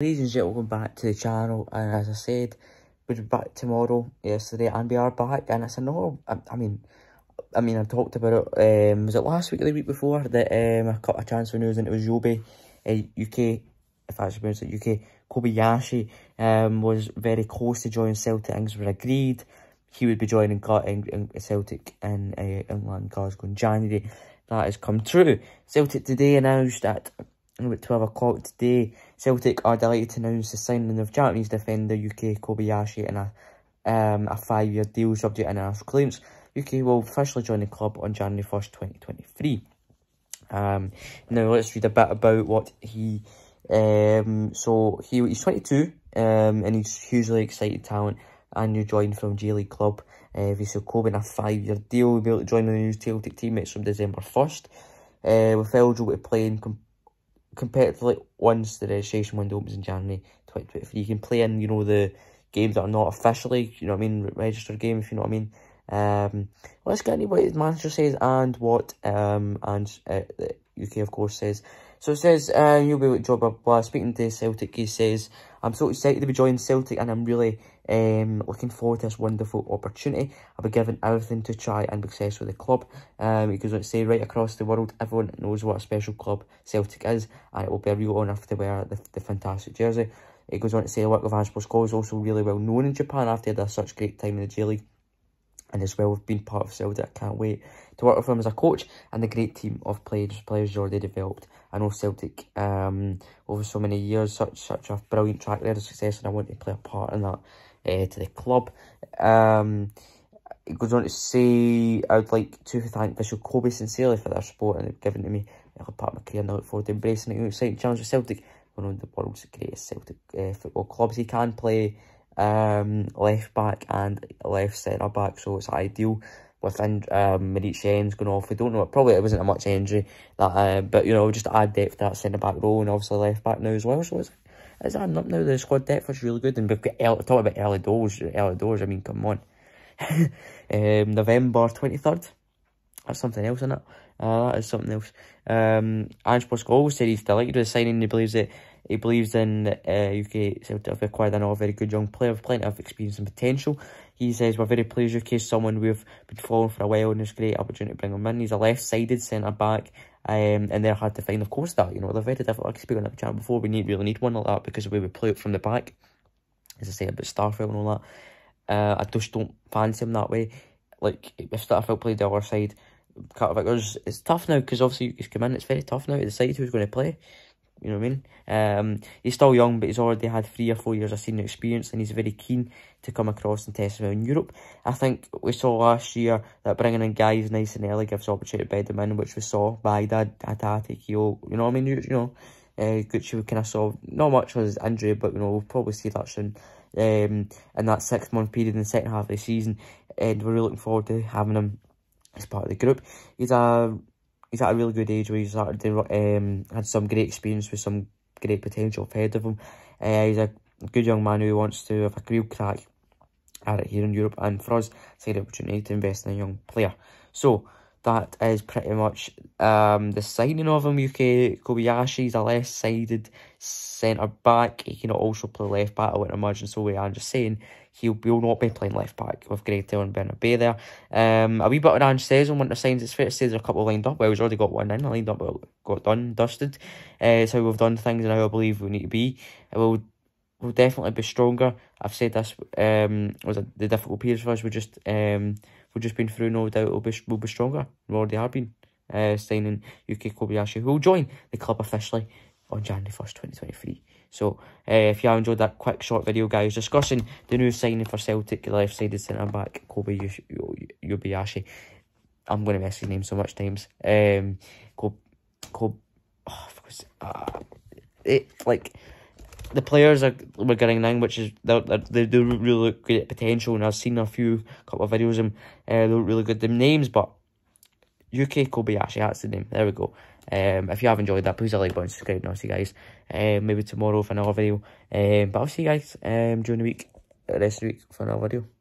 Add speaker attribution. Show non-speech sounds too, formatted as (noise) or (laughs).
Speaker 1: Ladies and gentlemen, welcome back to the channel, and as I said, we'll be back tomorrow, yesterday, and we are back, and it's another, I, I mean, I mean, I talked about it, um, was it last week or the week before, that um, I got a transfer news, and it was Yobi, uh, Yuki, if I should pronounce it, Yuki, Kobayashi, um, was very close to joining Celtic, things were agreed, he would be joining in, in Celtic in uh, England, Glasgow in January, that has come true. Celtic today announced that at 12 o'clock today, Celtic are delighted to announce the signing of Japanese defender Yuki Kobayashi in a, um, a five-year deal subject to international clearance. Yuki will officially join the club on January 1st, 2023. Um, now let's read a bit about what he, um, so he, he's 22, um, and he's hugely excited talent and you joined from J League club. Uh, Vissel Kobe in a five-year deal. He'll be able to join the new Celtic teammates from December 1st. Uh, with eligible to play in competitively once the registration window opens in January 2023. You can play in, you know, the games that are not officially, you know what I mean, registered game, if you know what I mean. Um, let's get into what the manager says and what um and uh, the Yuki, of course, says. So it says, uh, you'll be with job blah, blah. Speaking to Celtic, he says, I'm so excited to be joining Celtic and I'm really um, looking forward to this wonderful opportunity. I'll be given everything to try and be successful with the club. Um, because let's say right across the world, everyone knows what a special club Celtic is and it will be a real honour to wear the, the fantastic jersey. It goes on to say the work of Ange Postecoglou is also really well known in Japan after had such great time in the J League and as well have been part of Celtic. I can't wait to work with him as a coach and the great team of players players already developed. I know Celtic um, over so many years, such such a brilliant track record of success, and I want to play a part in that uh, to the club. Um, it goes on to say, I would like to thank Vissel Kobe sincerely for their support and given to me a part of my career and I look forward to embracing it. Exciting challenge with Celtic, one of the world's greatest Celtic uh, football clubs. He can play um, left back and left centre back, so it's ideal with um, Jenz going off. We don't know, probably it wasn't a much injury, that, uh, but you know, just add depth to that centre back role and obviously left back now as well. So it's, it's adding up now. The squad depth is really good, and we've got early, talk about early doors. Early doors, I mean, come on. (laughs) um, November 23rd. That's something else, isn't it? Uh, that is something else. Um, Ange Postecoglou said he's delighted with the signing. He believes that he believes in uh, Yuki Celtic have acquired another very good young player with plenty of experience and potential. He says, we're very pleased with case someone we've been following for a while and it's a great opportunity to bring him in. He's a left-sided centre-back um, and they're hard to find, of course, that, you know, they're very difficult. I speak on the channel before, we need really need one like that because the way we play it from the back, as I say about Starfelt and all that, uh, I just don't fancy him that way. Like, if Starfelt played the other side, Carter it's tough now because obviously he's come in, it's very tough now to decide who's going to play. You know what I mean? Um, he's still young, but he's already had three or four years of senior experience, and he's very keen to come across and test himself in Europe. I think we saw last year that bringing in guys nice and early gives opportunity to bed them in, which we saw by Dad, Hatate, Kyo, you know what I mean? You, you know, uh, Gucci we kind of saw not much was injury, but you know we'll probably see that soon. Um, in that six month period in the second half of the season, and we're really looking forward to having him as part of the group. He's a he's at a really good age where he's started to, um, had some great experience with some great potential ahead of him. Uh, he's a good young man who wants to have a real crack at it here in Europe and for us it's a good opportunity to invest in a young player. So that is pretty much um, the signing of him. Yuki Kobayashi is a left-sided centre back. He can also play left back, I would imagine. So are just saying he will not be playing left back with Gretel and Bernabei there. Um, a wee bit of Ange says on one of the signs. It's fair to say there's a couple lined up. Well, he's already got one in, lined up, got done, dusted. Uh, so we've done things and how I believe we need to be. We'll we'll definitely be stronger. I've said this um was the difficult periods for us. We just um we've just been through. No doubt we'll be we'll be stronger. We already have been. Uh, signing Yuki Kobayashi, who will join the club officially on January 1st, 2023. So, uh, if you enjoyed that quick short video, guys, discussing the new signing for Celtic, left-sided centre-back, Kobe Yubiyashi. I'm going to mess his name so much times. Um, Kobe, Kobe, oh, uh, it, like, the players are we're getting in, which is they're, they do really look good at potential, and I've seen a few couple of videos and. Uh, they look really good. The names, but Yuki Kobayashi, that's the name. There we go. Um, if you have enjoyed that, please like button, subscribe, and I'll see you guys um, maybe tomorrow for another video. Um, but I'll see you guys um, during the week, the rest of the week for another video.